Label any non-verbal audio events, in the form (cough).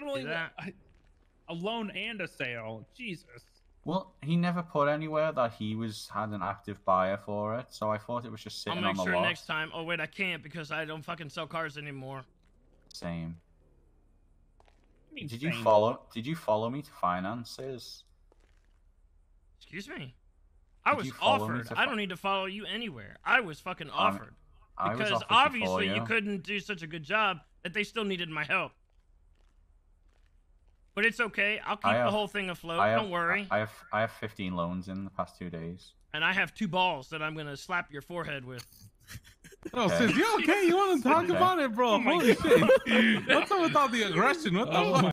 I don't really Do that. I, a loan and a sale. Jesus. Well, he never put anywhere that he was had an active buyer for it, so I thought it was just sitting on the lot. I'll make sure lot. next time. Oh wait, I can't because I don't fucking sell cars anymore. Same. I mean, Did you follow? Did you follow me to finances? Excuse me. I Did was you follow me offered. I don't need to follow you anywhere. I was fucking Um, offered I was because offered before obviously you you. couldn't do such a good job that they still needed my help. But it's okay. I'll keep I the whole thing afloat. Have, don't worry. I have I have 15 loans in the past two days. and I have two balls that I'm gonna slap your forehead with. (laughs) Oh, Okay. Siz, you okay? You want to talk Okay. about it, bro? Oh my Holy shit! What's up with all the aggression? What the Oh fuck? my